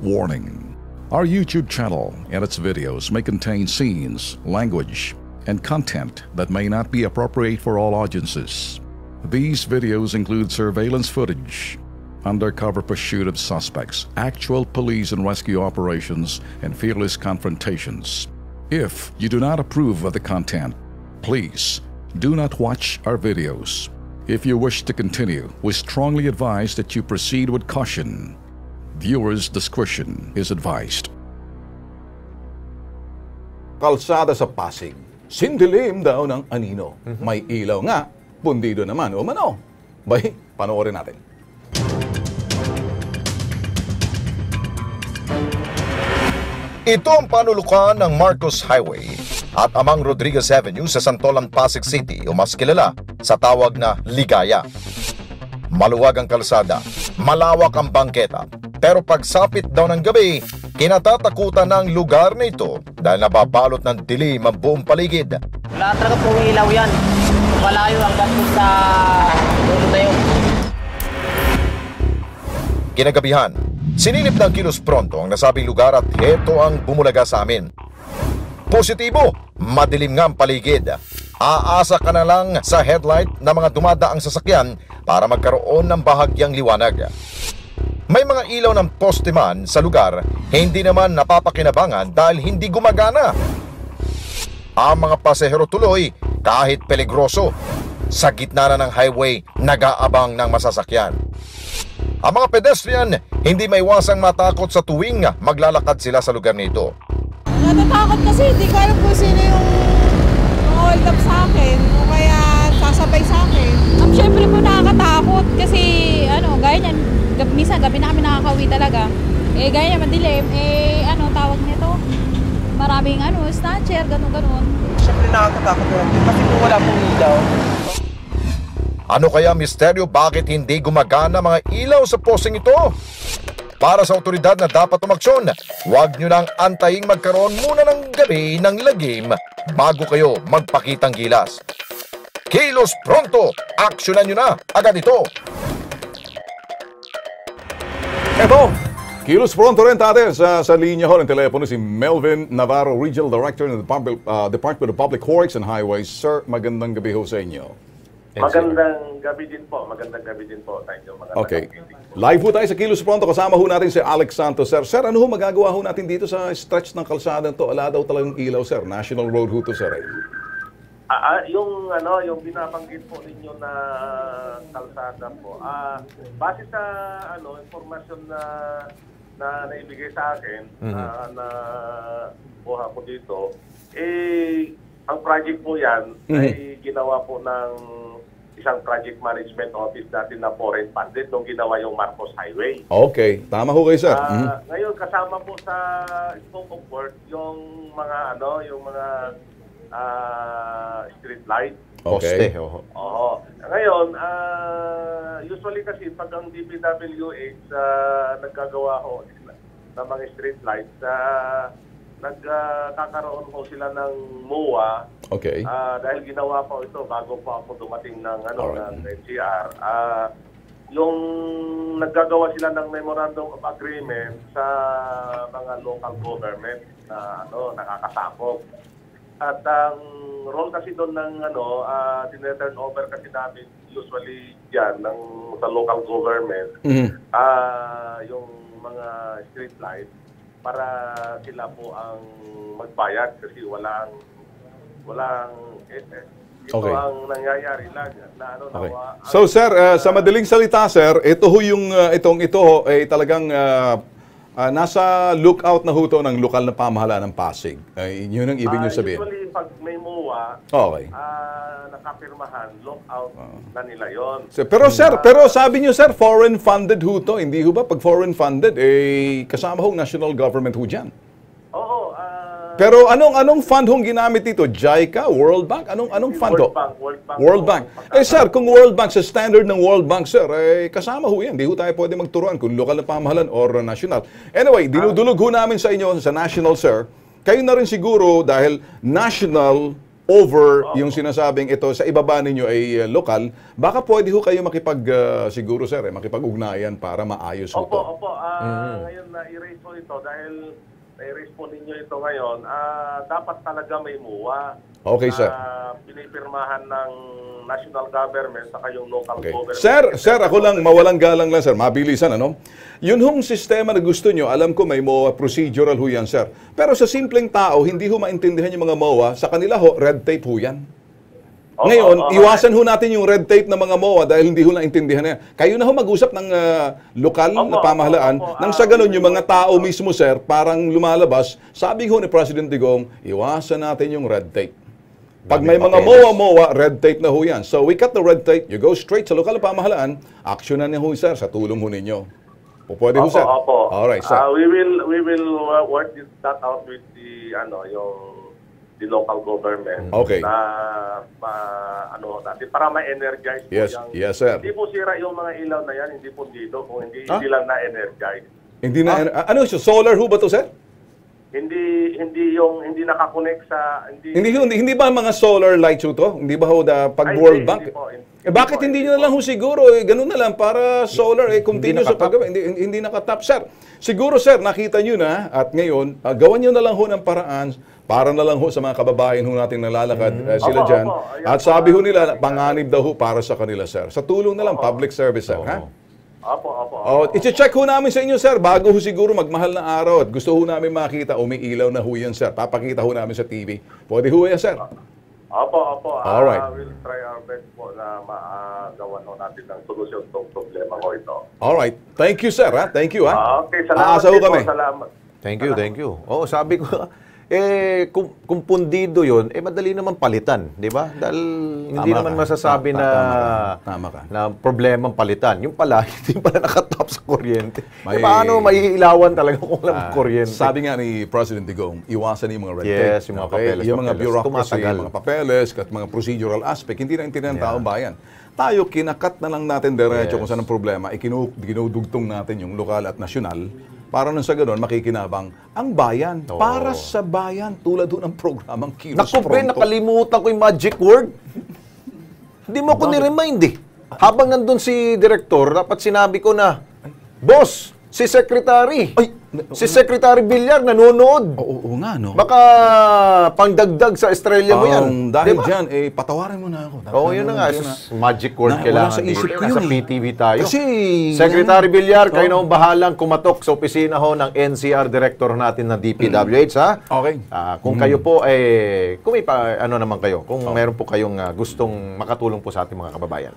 Warning Our YouTube channel and its videos may contain scenes, language, and content that may not be appropriate for all audiences. These videos include surveillance footage, undercover pursuit of suspects, actual police and rescue operations, and fearless confrontations. If you do not approve of the content, please do not watch our videos. If you wish to continue, we strongly advise that you proceed with caution. Viewers' discretion is advised. kalsada sa Pasig. Sindilim daw ng anino. May ilaw nga, pundido naman. O mano? Bay, panoorin natin. Ito ang panulukan ng Marcos Highway at Amang Rodriguez Avenue sa Santolan, Pasig City o mas kilala sa tawag na Ligaya. Maluwag ang kalsada, malawak ang bangketa, pero pagsapit daw ng gabi, kinatatakutan ng lugar na ito dahil nababalot ng dilim ang buong paligid. Wala talaga pong ilaw yan. Malayo hanggang sa dulo tayo. Kinagabihan, sinilip ng Kilos Pronto ang nasabing lugar at heto ang bumulaga sa amin. Positibo, madilim nga ang paligid. Aasa ka na lang sa headlight ng mga dumadaang sasakyan para magkaroon ng bahagyang liwanag. May mga ilaw ng poste man sa lugar, hindi naman napapakinabangan dahil hindi gumagana. Ang mga pasahero tuloy kahit peligroso. Sa gitna na ng highway, nag-aabang ng masasakyan. Ang mga pedestrian, hindi maiwasang matakot sa tuwing maglalakad sila sa lugar nito. Natatakot kasi hindi ko alam kung sino yung hold up sa akin o kaya sasabay sa akin. Um, syempre po nakakatakot kasi ano, gaya niyan, gab, minsan gabi na kami nakakauwi talaga. Eh, gaya niyan, madilim, eh, ano, tawag nito, maraming ano, snatcher, ganun ganun. Siyempre nakakatakot kasi po wala pong ilaw. Ano kaya misteryo bakit hindi gumagana mga ilaw sa posting ito? Para sa otoridad na dapat umaksyon, huwag nyo nang antayin magkaroon muna ng gabi ng lagim bago kayo magpakitang gilas. Kilos pronto! Aksyonan nyo na agad ito! Eto, kilos pronto rin tate sa, sa linya ho ng telepono si Melvin Navarro, Regional Director ng Department, uh, Department of Public Works and Highways. Sir, magandang gabi ho sa inyo. Magandang gabi din po. Magandang gabi din po. Thank you. Magandang Okay. Live po tayo sa Kilos Pronto. Kasama ho natin si Alex Santos. Sir, sir ano ho magagawa ho natin dito sa stretch ng kalsada to? Ala daw talagang ilaw, sir. National Road ho to, sir. eh. Ah, ah, yung ano, yung binabanggit po ninyo na kalsada po. Ah, base sa ano, impormasyon na na naibigay sa akin ah, na buha ko dito, eh ang project po 'yan ay ginawa po ng isang project management office natin na foreign funded nung ginawa yung Marcos Highway. Okay. Tama ho kayo, sir. Ah, Mhm. Ngayon kasama po sa scope of work yung mga ano, yung mga ah, street light. Okay. oo. Oo. Ngayon, ah, usually kasi pag ang DPWH uh, naggagawa ho ng mga street lights, uh, nagkakaroon ho sila ng MOA Okay. Ah, dahil ginawa po ito bago po ako dumating ng ano Alright. ng NCR. Ah, yung naggagawa sila ng memorandum of agreement sa mga local government na ano nakakasakop. At ang role kasi doon ng ano, uh, turn over kasi namin usually diyan ng sa local government Mhm. ah yung mga street light para sila po ang magbayad kasi walang walang eh, eh, ito Okay. ang nangyayari lang na ano Okay. nawa So sir, uh, sa madaling salita sir, ito ho yung uh, itong ito ho ay talagang uh, uh, nasa lookout na ho to ng lokal na pamahalaan ng Pasig. Ay, yun ang ibig niyo Ah, sabihin. Usually pag may MOA, Okay. ah nakapirmahan, lockout na nila yon. So, pero sir, pero sabi niyo sir, foreign funded ho to. Hindi ho ba pag foreign funded eh kasama ho national government ho diyan. Oo, ah Pero anong anong fund hong ginamit dito? JICA, World Bank? Anong anong fund ho? World Bank, World Bank. World Bank. Eh sir, kung World Bank sa standard ng World Bank sir, eh kasama ho yan. Di ho tayo pwede magturuan kung lokal na pamahalan or national. Anyway, dinudulog ho namin sa inyo sa national sir. Kayo na rin siguro dahil national over yung sinasabing ito sa ibaba ninyo ay uh, lokal, baka pwede ho kayo makipag, uh, siguro sir, eh, makipag-ugnayan para maayos ho Opo, to. opo. Ah, Ngayon na i-raise po ito dahil po ninyo ito ngayon, ah, dapat talaga may MUA. Okay, sir. Na pinipirmahan ng national government sa yung local Okay. government. Sir, sir, ako lang, mawalang galang lang, sir. Mabilisan, ano? Yun hong sistema na gusto nyo, alam ko may MOA procedural ho yan, sir. Pero sa simpleng tao, hindi ho maintindihan yung mga MOA, sa kanila ho, red tape ho yan. Ngayon, opo. iwasan ho natin yung red tape ng mga MOA dahil hindi ho naintindihan na yan. Kayo na ho mag-usap ng ah, lokal Opo, na pamahalaan. opo, opo. Nang Ah, sa ganun, yung mga tao mismo, sir, parang lumalabas. Sabi ho ni President Digong, iwasan natin yung red tape. Pag may mga MOA-MOA, red tape na ho yan. So we cut the red tape, you go straight sa lokal na pamahalaan, action na ho, sir, sa tulong ho ninyo. O pwede ho, sir? opo. Alright, sir. Ah, we will we will uh, work this, that out with the ano yung the local government Okay. na ma, ano natin para ma-energize po Yes, yung- yes, sir. Hindi po sira yung mga ilaw na yan, hindi po dito kung hindi Ah? hindi lang na-energize. Hindi na, ano siya, solar ho ba to, sir? Hindi hindi yung hindi nakakonect sa hindi Hindi, hindi, hindi ba mga solar lights to? Hindi ba ho da, pag Ay, World hindi, Bank? hindi po, hindi eh, bakit po, hindi hindi nyo na lang ho siguro, eh, ganun na lang, para solar, eh, continuous sa nakatap. paggawa. Hindi, hindi, hindi nakatap. Sir, siguro sir, nakita nyo na, at ngayon, ah, gawan nyo na lang ho ng paraan, para na lang ho sa mga kababayan ho nating nalalakad eh, sila Opo, dyan. opo. Ayan At sabi ho ah, nila, panganib daw ho para sa kanila, sir. Sa tulong na lang, public service, sir. Ha? Opo, opo. Oh, opo. i-check ho namin sa inyo, sir, bago ho siguro magmahal na araw at gusto ho namin makita, umiilaw na ho yan, sir. Papakita ho namin sa TV. Pwede ho yan, sir. Opo, opo. Ah, Alright. we'll try our best po na magawa no natin ng solusyon tong problema ko ito. Alright. Thank you, sir. Ha? Thank you. Ha? Ah, okay, salamat Aasa po, kami. Salamat. Thank you, thank you. Oo, sabi ko, eh, kung, kung pundido yun, eh, madali naman palitan, di ba? Dahil hindi Tama naman ka. masasabi Ta- na, tama ka. Tama ka. na problemang palitan. Yung pala, hindi pala nakatap sa kuryente. May- Eh, paano maiilawan talaga kung walang Ah, kuryente? Sabi nga ni President Digong, iwasan yung mga red tape. Yes, yung mga papeles, Yung mga papeles. bureaucracy, Tumatagal. mga papeles, at mga procedural aspect, hindi na intindihan ng taong bayan. Tayo, kinakat na lang natin diretso Yes. kung saan ang problema. Ikinu, dinudugtong natin yung lokal at nasyonal para nang sa ganun, makikinabang ang bayan. Para sa bayan, tulad ho ng programang Kilos Naku, Pronto. nakalimutan ko yung magic word. Hindi mo ko ni-remind eh. Habang nandun si director, dapat sinabi ko na, Boss, si Secretary. Ay, si Secretary Villar nanonood. Oo, oo nga, no? Baka pangdagdag sa estrella mo yan. Um, dahil Di ba? dyan, eh, patawarin mo na ako. Oo, yun na nga. Na. sus- Magic word Na- kailangan wala sa isip ko Nasa yun eh. PTV tayo. Kasi, Secretary Villar, kayo Oh. na ang bahalang kumatok sa opisina ho ng NCR Director natin na DPWH, ha? Okay. Ah, kung kayo po, eh, kung may pa, ano naman kayo, kung meron po kayong ah, gustong makatulong po sa ating mga kababayan.